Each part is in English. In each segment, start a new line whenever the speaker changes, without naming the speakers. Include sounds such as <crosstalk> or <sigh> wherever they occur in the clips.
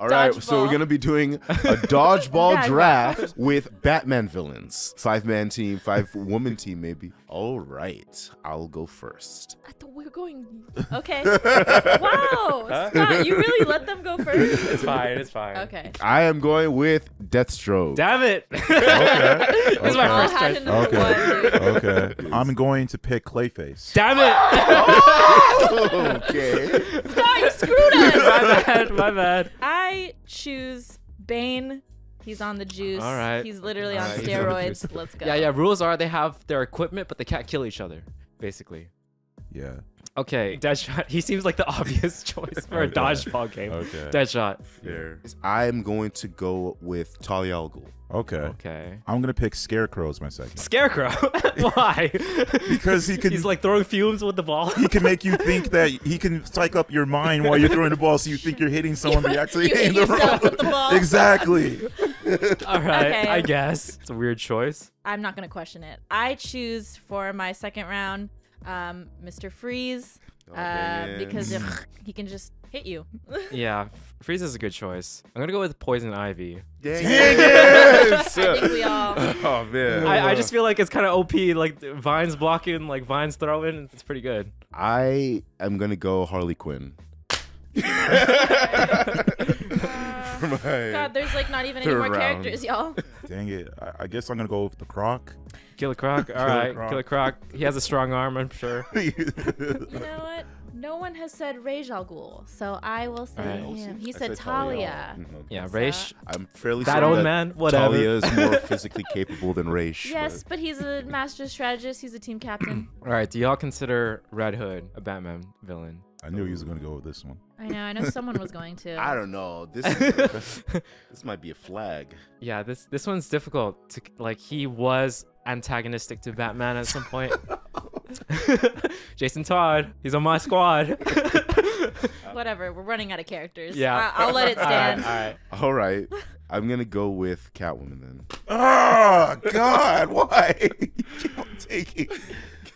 All right, so we're gonna be doing a dodgeball <laughs>
Dodgeball.
draft with Batman villains. Five man team, five woman team, maybe. All right, I'll go first.
I thought we were going. Okay. <laughs> wow, Scott, you really let them go first?
It's fine. It's fine.
Okay.
I am going with Deathstroke.
Damn it. <laughs>
Okay.
This is my first
had
choice.
number one.
Okay. I'm going to pick Clayface.
Damn it. <laughs>
okay.
Scott, you screwed us.
my bad. My bad.
I choose Bane. He's on the juice.
All right.
He's literally
All
on
right, he's on
steroids. Let's go.
Yeah, yeah. Rules are they have their equipment, but they can't kill each other, basically.
Yeah.
Okay, Deadshot. He seems like the <laughs> obvious choice for a <laughs>
Okay.
dodgeball game.
Okay.
Deadshot.
Fair. I'm going to go with Talia al Ghul.
Okay.
Okay.
I'm gonna pick Scarecrow as my second.
Scarecrow. <laughs> Why?
Because he can-
He's like throwing fumes with the ball.
He can make you think that he can psych up your mind while you're throwing the ball, so you think you're hitting someone, but you're actually
You hit
hitting the
yourself
ball.
with the ball.
exactly.
All right.
Okay.
I guess it's a weird choice.
I'm not gonna question it. I choose for my second round, um, Mr. Freeze, uh, because if <laughs> he can just hit you. <laughs>
Yeah, Freeze is a good choice. I'm gonna go with Poison Ivy.
Dang
it! <laughs>
I think we all.
Oh man.
I, I just feel like it's kind of OP. Like Vines blocking, like Vines throwing. It's pretty good.
I am gonna go Harley Quinn. For
God, there's like not even any more
round.
characters, y'all.
Dang it. I, I guess I'm gonna go with the Croc.
Killer Croc. <laughs> All right,
Croc.
Killer Croc. He has a strong arm, I'm sure. <laughs>
You know what? No one has said Ra's al Ghul, so I will say
Alright.
him. He
I
said Talia.
Mhm.
Yeah,
So-
Ra's.
I'm fairly
That old
that
man. Whatever.
Talia is more <laughs> physically capable than Ra's.
Yes, but he's a master strategist. He's a team captain. <clears throat>
All right. Do y'all consider Red Hood a Batman villain?
I knew he was gonna go with this one.
I know. I know someone was going to.
I don't know. This is, this might be a flag.
Yeah, this this one's difficult. To like, he was antagonistic to Batman at some point. <laughs> Jason Todd. He's on my squad. <laughs>
Whatever. We're running out of characters.
yeah.
I- I'll let it stand.
All right.
All right. I'm gonna go with Catwoman then.
Oh God! Why? <laughs> Keep on taking.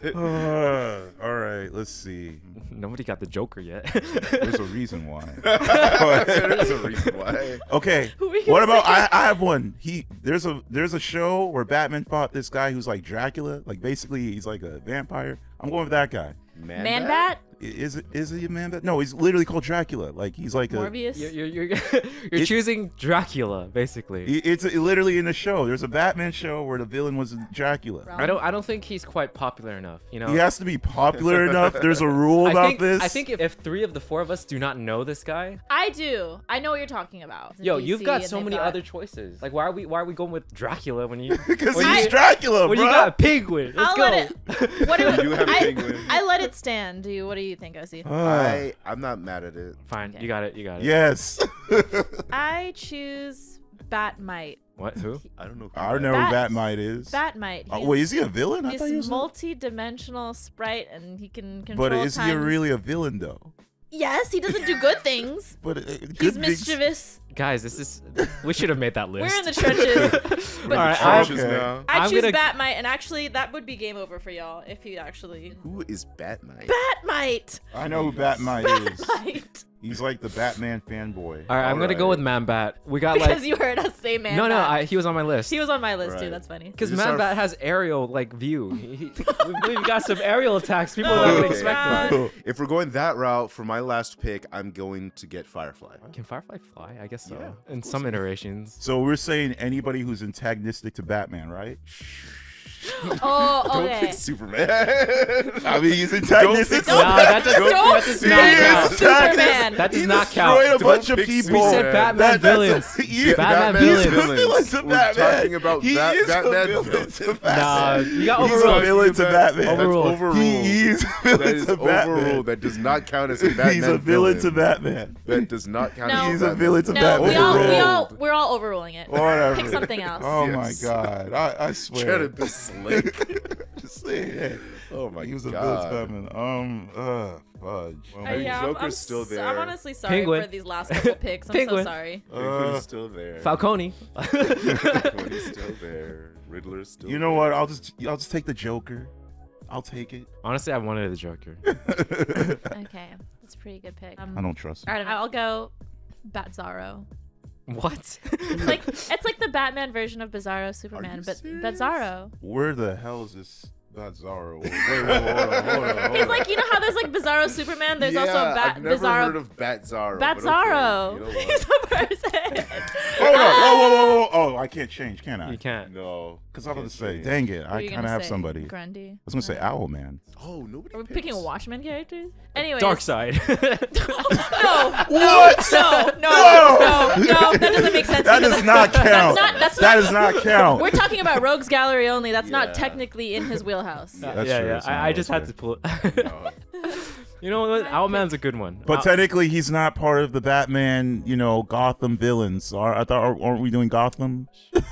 Uh, <laughs> <sighs> all right. Let's see.
Nobody got the Joker yet.
There's a reason why. <laughs>
There's a reason why.
Okay. <laughs>
Who were you
What about I, I have one. He there's a there's a show where Batman fought this guy who's like Dracula. Like basically he's like a vampire. I'm going with that guy.
Man,
Man
Bat?
Bat?
I- Is it is he a man bat? No, he's literally called Dracula. Like he's like a
Morbius?
You're you're you're, <laughs> you're
It-
choosing Dracula basically.
it's literally in the show. There's a Batman show where the villain was Dracula.
I don't I don't think he's quite popular enough. You know.
He has to be popular <laughs> enough. There's a rule
I
about
think,
this.
I think if, if three of the four of us do not know this guy,
I do. I know what you're talking about.
yo,
DC,
you've got so many
got-
other choices. Like, why are we why are we going with Dracula when you <laughs>
because
when
he's
you,
Dracula,
when
bro.
you got a penguin? Let's
I'll
go.
let it- What do
You have
I,
Penguin.
I let it stand. Do you? What do you think, Osi?
Ah,
I I'm not mad at it.
Fine,
Okay.
you got it. You got it.
yes. <laughs>
I choose Bat-Mite.
What? Who?
I don't know. who
I don't know who
Bat-
Bat-Mite is.
Bat-Mite.
Uh,
He's,
wait, is he a villain? I
he's
thought he was. a-
multi-dimensional sprite, and he can control
but is he
times.
really a villain though?
Yes, he doesn't do good things. <laughs>
But uh, good
He's
things-
mischievous.
Guys, this is. We should have made that list.
We're in the trenches. <laughs>
All
But
right,
is.
I,
Trenches
Okay.
now.
I choose
gonna-
Bat-Mite, and actually, that would be game over for y'all if he actually.
Who is Bat-Mite?
Bat-Mite.
I know who Bat-Mite is.
Bat-Mite.
He's like the Batman fanboy.
all right, I'm gonna go with Man Bat. We got
Because
like.
you heard us say man.
no, no, I, he was on my list.
He was on my list too. That's funny.
Because
Is
Man
our-
Bat has aerial like view. He, he, <laughs> we've, we've got some aerial attacks. People
Oh,
are not
Okay.
expect
oh,
that.
If we're going that route for my last pick, I'm going to get Firefly.
Can Firefly fly? I guess so.
Yeah,
In some iterations.
So we're saying anybody who's antagonistic to Batman, right? <laughs>
Oh,
Don't
okay.
pick Superman. <laughs>
I mean, he's antagonistic.
Don't
No, that does,
Don't
that does
say
not
He is
count.
Superman.
That does
He
not
destroyed
count.
a bunch
Don't
of people.
We said Batman
That-
villains. <laughs>
a- yeah,
Batman
Batman's
villains.
He's a villain to
We're talking about
he
Bat-
is
Batman
a villain
villains.
to
Nah,
Batman.
you got
He's a villain to Batman.
That's
Overruled.
overruled.
He is a villain
is
to Batman.
overruled. That does not count as a Batman
He's a villain to. Batman.
That does not count
No.
as
He's a villain to
No,
Batman.
we all, we all, we're all overruling it.
Whatever.
Pick something else.
Oh
Yes.
my god! I, I
Trying to
swear.
be slick. <laughs>
Just saying. Hey,
Oh my
he was a
god.
villain to Batman. Um, uh, fudge.
Well,
Uh,
Hey,
yeah, I'm-
Joker's
I'm,
still there.
I'm honestly sorry
Penguin.
for these last couple <laughs> picks. I'm
Penguin.
so sorry. <laughs>
Joker's
Uh,
still there.
Falcone.
Falcone's still there. Riddler's still
you know
there.
what? I'll just I'll just take the Joker. I'll take it.
Honestly, I wanted the Joker.
Okay, that's a pretty good pick. Um,
I don't trust
All
him.
right, I'll go Batzarro.
What?
It's like it's like the Batman version of Bizarro Superman, but
serious?
Batzarro.
Where the hell is this Bizarro? Wait, wait, wait, hold on, hold on, hold
He's
on.
like you know how there's like Bizarro Superman. There's also
a
Bat
I've never
Bizarro.
heard of Batzarro. but okay, you know
He's
what?
a person.
Hold on, whoa, whoa, whoa, whoa! Oh, I can't change, can I?
you can't.
No.
Because I was
Can't
going to say,
change.
dang it, I
are you
kind
gonna
of have somebody.
Grundy.
I was going to say Owlman.
Oh, nobody.
Are we
picks.
picking Watchmen characters? Anyway.
Darkseid. <laughs>
No. <laughs>
What?
No. No. No. No. That doesn't make sense.
That does not count.
That's not- that's
That
not-
does not <laughs> count.
We're talking about Rogues Gallery only. That's
Yeah.
not technically in his wheelhouse.
yeah,
That's
yeah.
true, it's
I, I just had to pull.
it. <laughs>
you know what?
I
Owlman's a good one.
But
Ow-
technically, he's not part of the Batman, you know, Gotham villains. Are I thought, aren't we doing Gotham? <laughs>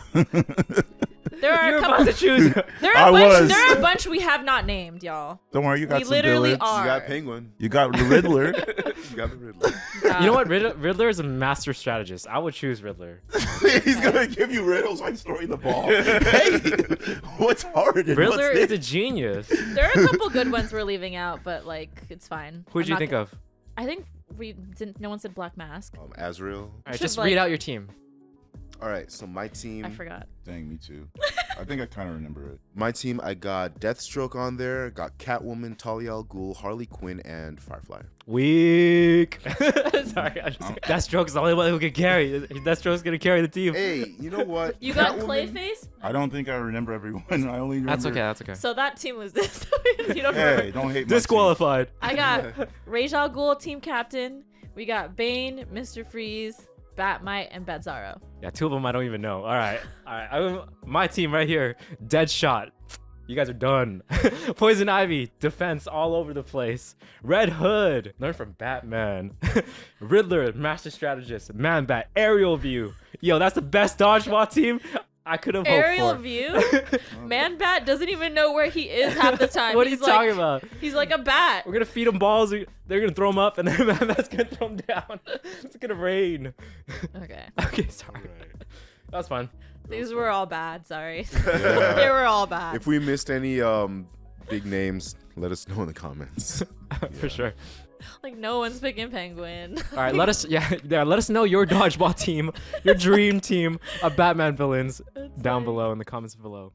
There are
You're
a
about
couple.
to choose. <laughs>
There are
I
a bunch.
was.
There are a bunch we have not named, y'all.
Don't worry, you got
We
some
literally
villains.
are.
You got Penguin.
You got the Riddler. <laughs>
you got the Riddler.
you know what? Riddler, Riddler is a master strategist. I would choose Riddler. <laughs>
he's gonna give you riddles like throwing the ball. hey, what's hard? and
Riddler
what's
is a genius.
There are a couple good ones we're leaving out, but like it's fine.
Who'd
I'm
you
not
think
gonna-
of?
I think we didn't. No one said Black Mask.
Um, Azrael.
All right,
Should,
just
like-
read out your team.
All right, so my team.
I forgot.
Dang, me too. <laughs> I think I kind of remember it.
My team, I got Deathstroke on there, got Catwoman, Talia al Ghul, Harley Quinn, and Firefly.
Weak. <laughs> Sorry, I just, oh. <laughs> Deathstroke's the only one who can carry. Deathstroke's gonna carry the team.
Hey, you know what?
You got
Catwoman-
Clayface,
I don't think I remember everyone. I only remember.
That's okay. That's okay.
so that team loses. you don't
Hey,
remember.
don't hate my
Disqualified.
I got Ra's al Ghul, team captain. We got Bane, Mr. Freeze, Bat-Mite, and Batzaro.
Yeah, two of them I don't even know. All right, all right. I, my team right here, Deadshot. You guys are done. <laughs> Poison Ivy, defense all over the place. Red Hood, learn from Batman. <laughs> Riddler, master strategist. Man Bat, aerial view. Yo, that's the best dodgeball team I could have hoped
Aerial
for.
view. <laughs> Man Bat doesn't even know where he is half the time. <laughs>
what are you
He's
talking about?
He's like a bat.
We're gonna feed him balls. They're gonna throw him up, and then <laughs> Man Bat's gonna throw him down. it's gonna rain.
Okay.
okay, sorry. That's fine.
These were all bad. Sorry. they were all bad.
If we missed any um big names, let us know in the comments.
For sure. <laughs>
like no one's picking Penguin.
All right, let <laughs> us yeah, <laughs> yeah, let us know your dodgeball team, your dream team of Batman villains
It's
down
like-
below in the comments below.